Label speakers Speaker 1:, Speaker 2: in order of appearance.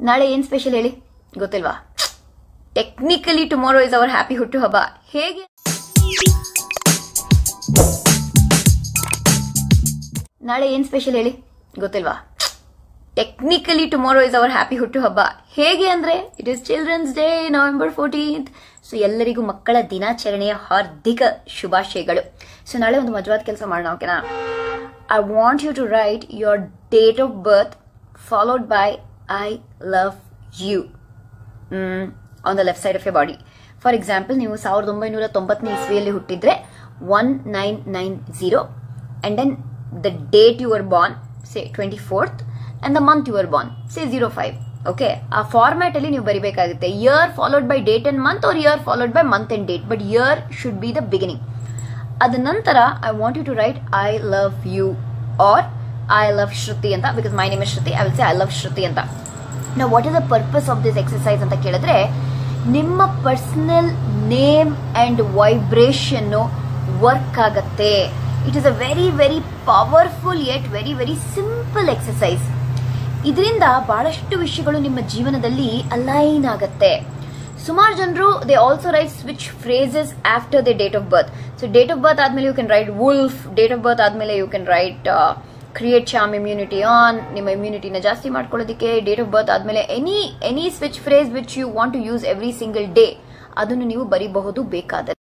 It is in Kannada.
Speaker 1: ನಾಳೆ ಏನ್ ಸ್ಪೆಷಲ್ ಹೇಳಿ? ಗೊತ್ತಿಲ್ವಾ? Technically tomorrow is our happy ಹುಟ್ಟು ಹಬ್ಬ. ಹೇಗೆ? ನಾಳೆ ಏನ್ ಸ್ಪೆಷಲ್ ಹೇಳಿ? ಗೊತ್ತಿಲ್ವಾ? Technically tomorrow is our happy ಹುಟ್ಟು ಹಬ್ಬ. ಹೇಗೆ ಅಂದ್ರೆ it is children's day November fourteenth so ಎಲ್ಲರಿಗೂ ಮಕ್ಕಳ ದಿನಾಚರಣೆಯ ಹಾರ್ದಿಕ ಶುಭಾಶಯಗಳು. ಸೊ ನಾಳೆ ಒಂದು ಮಜವಾದ ಕೆಲಸ ಮಾಡೋಣ ಓಕೆನಾ I want you to write your date of birth followed by I love you on the left side of a body for example ನೀವು ಸಾವಿರದ ಒಂಬೈನೂರ ತೊಂಬತ್ತನೇ ಇಸ್ವಿಯಲ್ಲಿ ಹುಟ್ಟಿದ್ರೆ one nine nine zero and then the date you are born say twenty fourth and the month you are born say zero five okay ಆ ಫಾರ್ಮ್ಯಾಟಲ್ಲಿ ನೀವು ಬರಿಬೇಕಾಗುತ್ತೆ year followed by date and month or year followed by month and date but year should be the beginning ಅದ ನಂತರ I want you to write I love you or I love Shruti ಅಂತ because my name is Shruti I will say I love Shruti ಅಂತ. ನಾವು what is the purpose of this exercise ಅಂತ ಕೇಳಿದ್ರೆ, ನಿಮ್ಮ ಪರ್ಸನಲ್ ನೇಮ್ ಆ್ಯಂಡ್ ವೈಬ್ರೇಷನ್ನು ವರ್ಕ್ ಆಗತ್ತೆ. It is a very very powerful yet very very simple exercise ಇದರಿಂದ ಬಹಳಷ್ಟು ವಿಷಯಗಳು ನಿಮ್ಮ ಜೀವನದಲ್ಲಿ ಅಲೈನ್ ಆಗತ್ತೆ. ಸುಮಾರು ಜನರು they also write switch phrases after the date of birth so date of birth ಆದ್ಮೇಲೆ you can write wolf date of birth ಆದ್ಮೇಲೆ you can write create sham immunity on ನಿಮ್ಮ ಇಮ್ಯುನಿಟಿನ ಜಾಸ್ತಿ ಮಾಡ್ಕೊಳ್ಳೋದಕ್ಕೆ ಡೇಟ್ ಆಫ್ ಬರ್ತ್ ಆದಮೇಲೆ any any switch phrase which you want to use every single day ಅದನ್ನು ನೀವು ಬರೀಬಹುದು ಬೇಕಾದರೆ